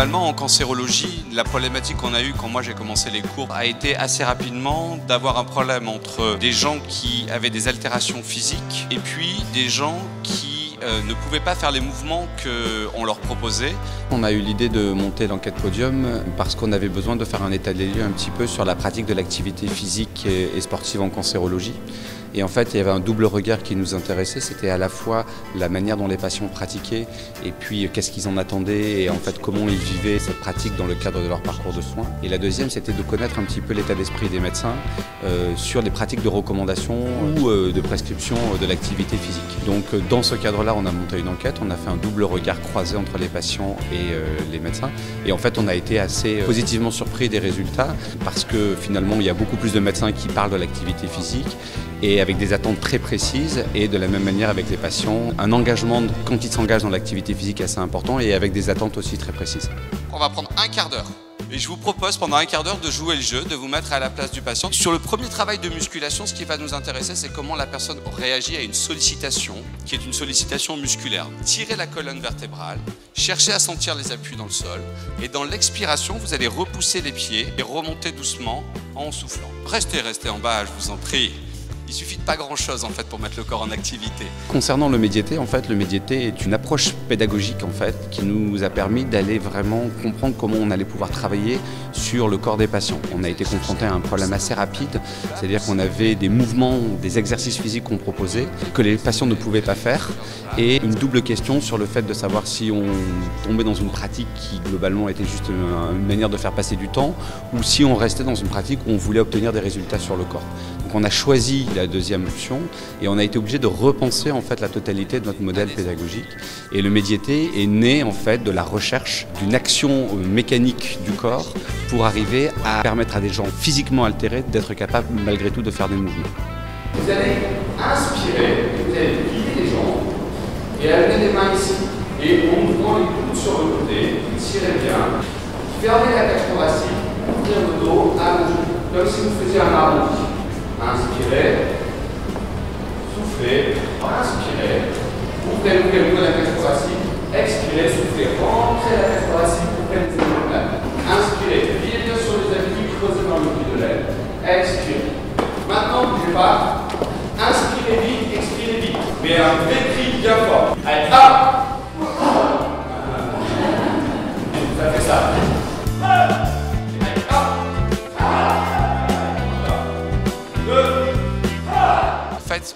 Globalement, en cancérologie, la problématique qu'on a eue quand moi j'ai commencé les cours a été assez rapidement d'avoir un problème entre des gens qui avaient des altérations physiques et puis des gens qui euh, ne pouvaient pas faire les mouvements qu'on leur proposait. On a eu l'idée de monter l'enquête podium parce qu'on avait besoin de faire un état des lieux un petit peu sur la pratique de l'activité physique et sportive en cancérologie. Et en fait, il y avait un double regard qui nous intéressait. C'était à la fois la manière dont les patients pratiquaient et puis euh, qu'est-ce qu'ils en attendaient et en fait comment ils vivaient cette pratique dans le cadre de leur parcours de soins. Et la deuxième, c'était de connaître un petit peu l'état d'esprit des médecins euh, sur les pratiques de recommandation ou euh, de prescription de l'activité physique. Donc dans ce cadre-là, on a monté une enquête, on a fait un double regard croisé entre les patients et les médecins. Et en fait, on a été assez positivement surpris des résultats parce que finalement, il y a beaucoup plus de médecins qui parlent de l'activité physique et avec des attentes très précises et de la même manière avec les patients, un engagement quand ils s'engagent dans l'activité physique assez important et avec des attentes aussi très précises. On va prendre un quart d'heure et je vous propose pendant un quart d'heure de jouer le jeu, de vous mettre à la place du patient. Sur le premier travail de musculation, ce qui va nous intéresser, c'est comment la personne réagit à une sollicitation, qui est une sollicitation musculaire. Tirez la colonne vertébrale, cherchez à sentir les appuis dans le sol, et dans l'expiration, vous allez repousser les pieds et remonter doucement en soufflant. Restez, restez en bas, je vous en prie. Il suffit de pas grand-chose en fait pour mettre le corps en activité. Concernant le médiété, en fait, le médiété est une approche pédagogique en fait qui nous a permis d'aller vraiment comprendre comment on allait pouvoir travailler sur le corps des patients. On a été confronté à un problème assez rapide, c'est-à-dire qu'on avait des mouvements, des exercices physiques qu'on proposait que les patients ne pouvaient pas faire et une double question sur le fait de savoir si on tombait dans une pratique qui globalement était juste une manière de faire passer du temps ou si on restait dans une pratique où on voulait obtenir des résultats sur le corps. On a choisi la deuxième option et on a été obligé de repenser en fait la totalité de notre modèle pédagogique. Et le médiété est né en fait de la recherche d'une action euh, mécanique du corps pour arriver à permettre à des gens physiquement altérés d'être capables malgré tout de faire des mouvements. Vous allez inspirer, vous allez guider les jambes et amener les mains ici. Et en mouvement les coudes sur le côté, tirez bien, fermez la cage thoracique, ouvrir le dos, allongez, comme si vous faisiez un arrondi. Ouvrez, ouvrez la cage thoracique. Expirez, soufflez. Rentrez la. Ouvrez les épaules plates. Inspirez. Pliez bien sur les appuis, creusez dans le pli de l'aile. Expirez. Maintenant, bougez pas. Inspirez vite, expirez vite. Mais un vrai bien fort. Allez,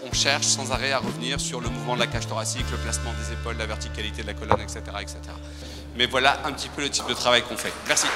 on cherche sans arrêt à revenir sur le mouvement de la cage thoracique, le placement des épaules, la verticalité de la colonne, etc. etc. Mais voilà un petit peu le type de travail qu'on fait. Merci.